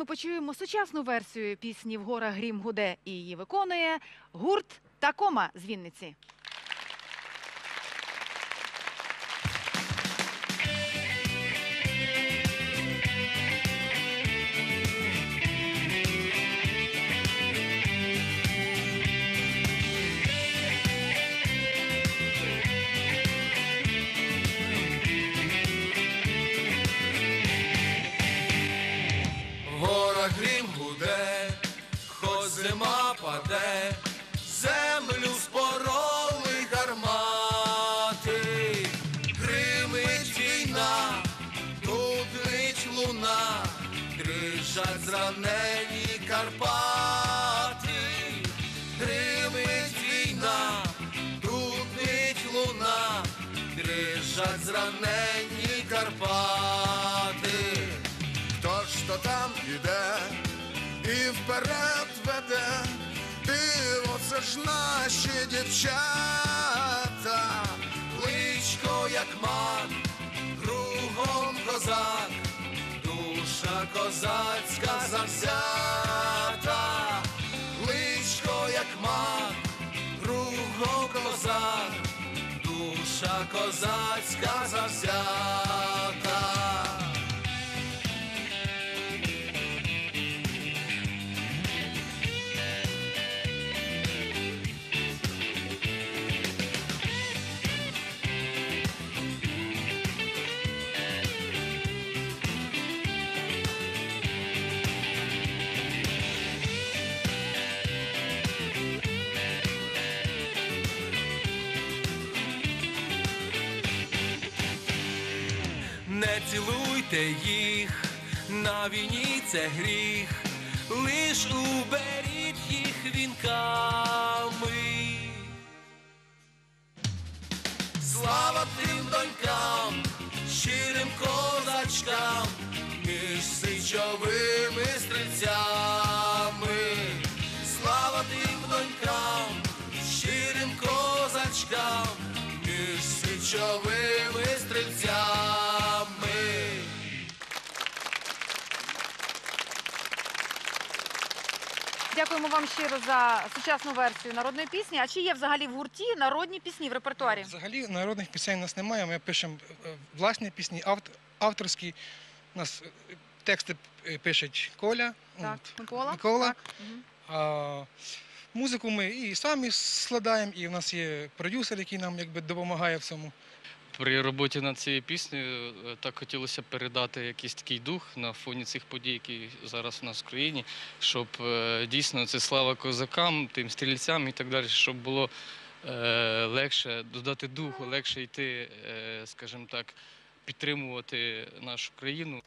ми почуємо сучасну версію пісні В горах грім гуде і її виконує гурт Такома з Вінниці. Грім гуде, хоч зима паде, землю спороли гармати, гримить війна, тут нить луна, дрижать зранені Карпати, гримить війна, тут нить луна, дрижать зранені Карпати. Там іде і вперед веде, диво, це ж наші дівчата, личко, як мак, кругом козак, душа козацька завзята, личко, як мак, кругом козак, душа козацька Не цілуйте їх, на війні це гріх, лиш уберіть їх вінками. Слава тим донькам, щирим козачкам, між сичовими стрільцями. Слава тим донькам, щирим козачкам, між сичовими Дякуємо вам щиро за сучасну версію народної пісні. А чи є взагалі в гурті народні пісні в репертуарі? Взагалі народних пісень у нас немає. Ми пишемо е, власні пісні, авт- авторські. У нас е, тексти е, пише Коля. Так, от, Микола. Микола. Так. Мгм. А музику ми і самі складаємо, і в нас є продюсер, який нам якби допомагає в цьому. При роботі над цією піснею е, так хотілося передати якийсь такий дух на фоні цих подій, які зараз у нас в країні, щоб е, дійсно це слава козакам, тим стрільцям і так далі, щоб було е, легше додати духу, легше йти, скажімо так, підтримувати нашу країну.